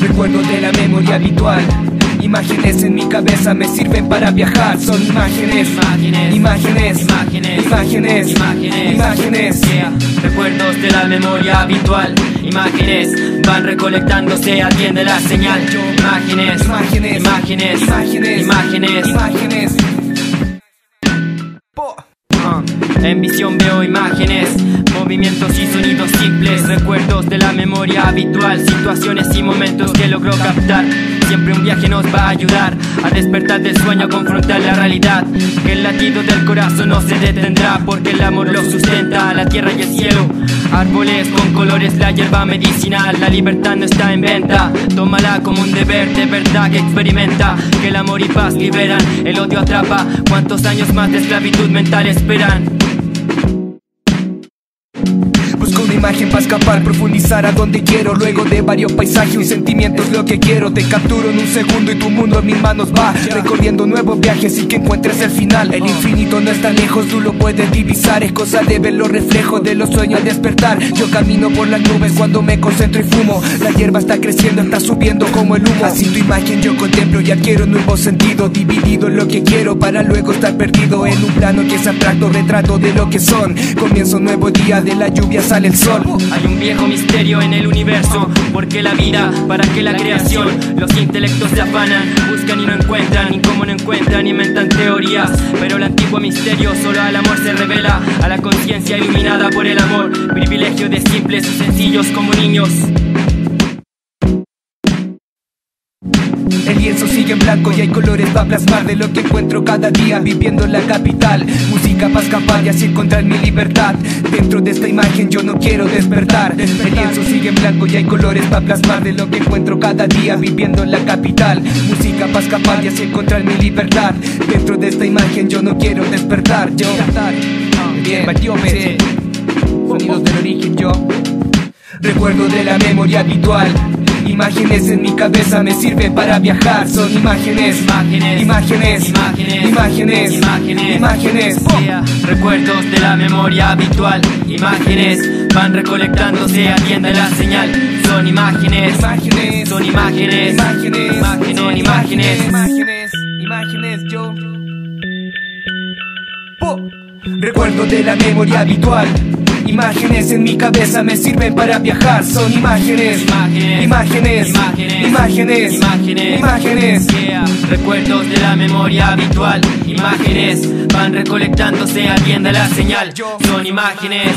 Recuerdos de la memoria habitual Imágenes en mi cabeza me sirven para viajar Son imágenes, Imágenes. imágenes, Imágenes. imágenes, Imágenes. imágenes. Yeah. Recuerdos de la memoria habitual Imágenes van recolectándose, atiende la señal Imágenes, Imágenes, imágenes, imágenes, imágenes. imágenes. En visión veo imágenes, movimientos y sonidos simples, recuerdos de la memoria habitual, situaciones y momentos que logro captar. Siempre un viaje nos va a ayudar a despertar del sueño, a confrontar la realidad. Que el latido del corazón no se detendrá, porque el amor lo sustenta, la tierra y el cielo. Árboles con colores, la hierba medicinal, la libertad no está en venta. Tómala como un deber de verdad que experimenta. Que el amor y paz liberan, el odio atrapa. ¿Cuántos años más de esclavitud mental esperan? Imagen para escapar, profundizar a donde quiero Luego de varios paisajes y sentimientos lo que quiero Te capturo en un segundo y tu mundo en mis manos va Recorriendo nuevos viajes y que encuentres el final. El infinito no está lejos, tú lo puedes divisar Es cosa de ver los reflejos de los sueños al despertar. Yo camino por las nubes cuando me concentro y fumo La hierba está creciendo, está subiendo como el humo. Así tu imagen yo contemplo y adquiero un nuevo sentido Dividido en lo que quiero para luego estar perdido En un plano que es abstracto, retrato de lo que son. Comienzo un nuevo día, de la lluvia sale el sol Hay un viejo misterio en el universo, porque la vida, para que la creación, los intelectos se afanan, buscan y no encuentran, y como no encuentran inventan teorías, pero el antiguo misterio solo al amor se revela, a la conciencia iluminada por el amor, privilegio de simples y sencillos como niños. Lienzo sigue en blanco y hay colores para plasmar de lo que encuentro cada día viviendo en la capital. Música para escapar y así encontrar mi libertad. Dentro de esta imagen yo no quiero despertar. El lienzo sigue en blanco y hay colores para plasmar de lo que encuentro cada día viviendo en la capital. Música para escapar y así encontrar mi libertad. Dentro de esta imagen yo no quiero despertar. Yo, bien, sí. Sonidos del origen yo. Recuerdo de la memoria habitual. Imágenes en mi cabeza me sirven para viajar. Son imágenes, Imágenes. imágenes, Imágenes. imágenes, Imágenes. imágenes. Po. Yeah. Recuerdos de la memoria habitual, imágenes van recolectándose, atiende la señal. Son imágenes, Imágenes, son imágenes, imágenes, imágenes, son imágenes. imágenes, imágenes, yo. Recuerdo de la memoria habitual. Imágenes en mi cabeza me sirven para viajar. Son imágenes, Imágenes. imágenes, Imágenes. imágenes, Imágenes. imágenes. Yeah. Recuerdos de la memoria habitual, imágenes van recolectándose, atiende la señal. Son imágenes,